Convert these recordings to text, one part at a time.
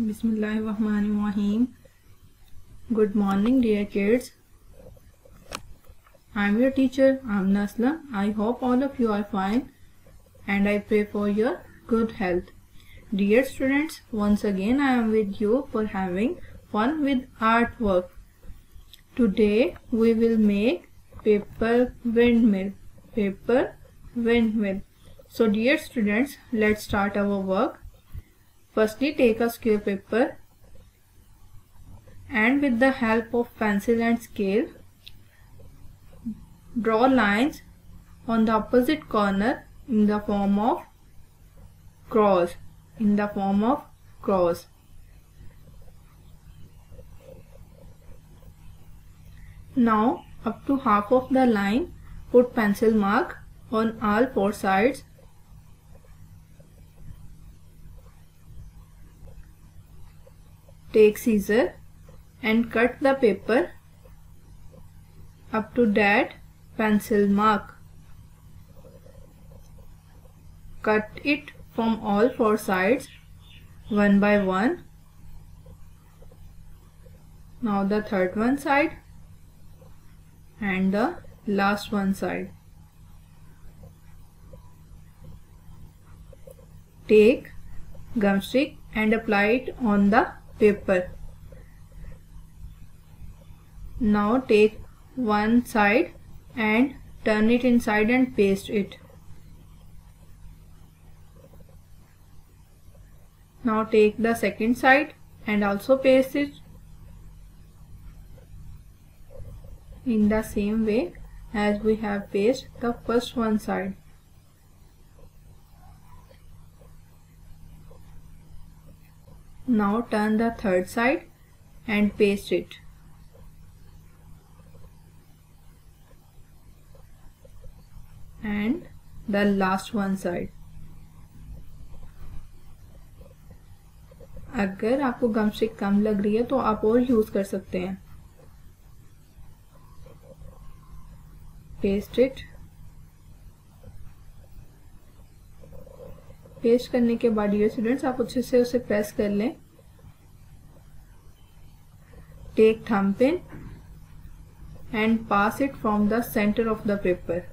Bismillahirrahmanirrahim. Good morning, dear kids. I am your teacher, Amna Aslam. I hope all of you are fine and I pray for your good health. Dear students, once again I am with you for having fun with artwork. Today we will make paper windmill. Paper windmill. So dear students, let's start our work. Firstly take a square paper and with the help of pencil and scale draw lines on the opposite corner in the form of cross in the form of cross. Now up to half of the line put pencil mark on all four sides take scissor and cut the paper up to that pencil mark. Cut it from all four sides one by one. Now the third one side and the last one side. Take gum stick and apply it on the paper. Now take one side and turn it inside and paste it. Now take the second side and also paste it in the same way as we have pasted the first one side. Now turn the third side and paste it. And the last one side. अगर आपको गम stick कम लग रही है तो आप और use कर सकते हैं पेस्ट इट पेस्ट करने के बाद ये स्टूडेंट्स आप अच्छे से उसे प्रेस कर लें। Take thumb pin and pass it from the centre of the paper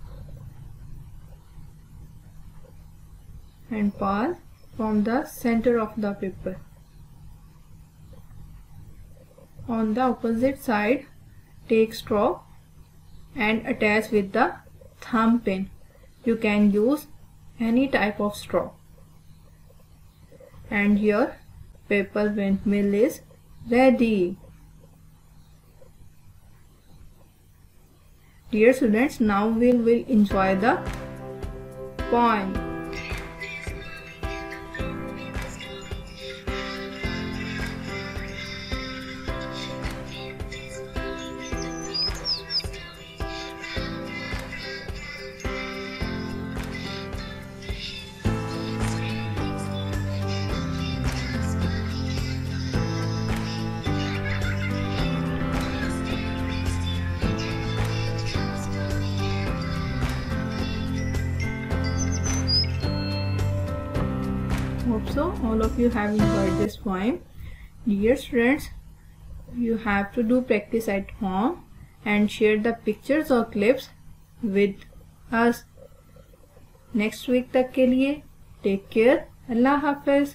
and pass from the centre of the paper on the opposite side take straw and attach with the thumbpin you can use any type of straw and your paper windmill is ready. Dear students, now we will enjoy the poem. Hope so all of you have enjoyed this poem. Dear friends you have to do practice at home and share the pictures or clips with us. Next week tak ke liye take care. allah hafiz